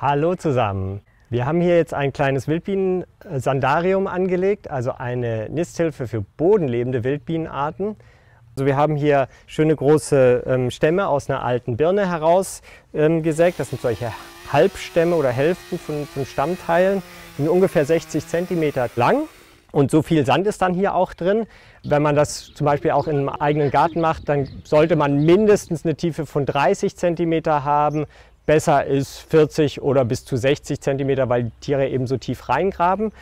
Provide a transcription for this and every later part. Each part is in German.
Hallo zusammen. Wir haben hier jetzt ein kleines Wildbienen-Sandarium angelegt, also eine Nisthilfe für bodenlebende Wildbienenarten. Also wir haben hier schöne große ähm, Stämme aus einer alten Birne herausgesägt. Ähm, das sind solche Halbstämme oder Hälften von, von Stammteilen. Die sind ungefähr 60 cm lang. Und so viel Sand ist dann hier auch drin. Wenn man das zum Beispiel auch einem eigenen Garten macht, dann sollte man mindestens eine Tiefe von 30 cm haben. Besser ist 40 oder bis zu 60 cm, weil die Tiere eben so tief reingraben.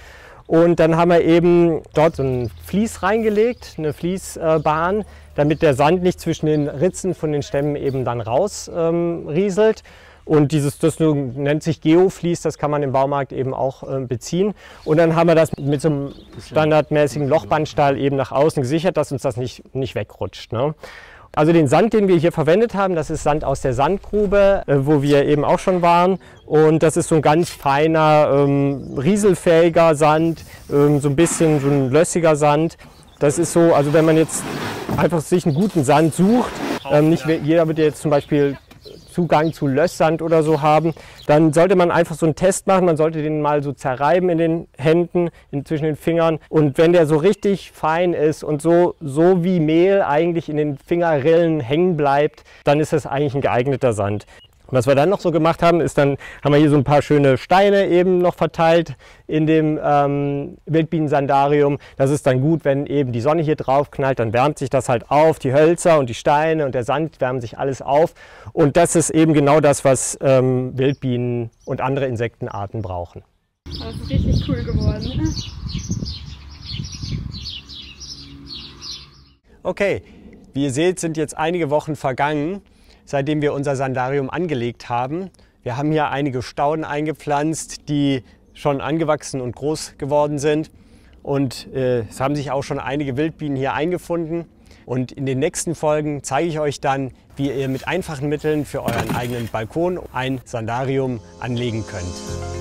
Und dann haben wir eben dort so ein Vlies reingelegt, eine Fließbahn, damit der Sand nicht zwischen den Ritzen von den Stämmen eben dann rausrieselt. Ähm, und dieses, das nennt sich Geoflies, das kann man im Baumarkt eben auch äh, beziehen. Und dann haben wir das mit so einem standardmäßigen Lochbandstahl eben nach außen gesichert, dass uns das nicht, nicht wegrutscht. Ne? Also den Sand, den wir hier verwendet haben, das ist Sand aus der Sandgrube, äh, wo wir eben auch schon waren. Und das ist so ein ganz feiner, ähm, rieselfähiger Sand, ähm, so ein bisschen so ein lössiger Sand. Das ist so, also wenn man jetzt einfach sich einen guten Sand sucht, ähm, nicht jeder wird jetzt zum Beispiel Zugang zu Lösssand oder so haben, dann sollte man einfach so einen Test machen. Man sollte den mal so zerreiben in den Händen, in, zwischen den Fingern. Und wenn der so richtig fein ist und so, so wie Mehl eigentlich in den Fingerrillen hängen bleibt, dann ist das eigentlich ein geeigneter Sand. Was wir dann noch so gemacht haben, ist dann haben wir hier so ein paar schöne Steine eben noch verteilt in dem ähm, Wildbienensandarium. Das ist dann gut, wenn eben die Sonne hier drauf knallt, dann wärmt sich das halt auf. Die Hölzer und die Steine und der Sand wärmen sich alles auf. Und das ist eben genau das, was ähm, Wildbienen und andere Insektenarten brauchen. Das ist richtig cool geworden. Okay, wie ihr seht, sind jetzt einige Wochen vergangen seitdem wir unser Sandarium angelegt haben. Wir haben hier einige Stauden eingepflanzt, die schon angewachsen und groß geworden sind. Und äh, es haben sich auch schon einige Wildbienen hier eingefunden. Und in den nächsten Folgen zeige ich euch dann, wie ihr mit einfachen Mitteln für euren eigenen Balkon ein Sandarium anlegen könnt.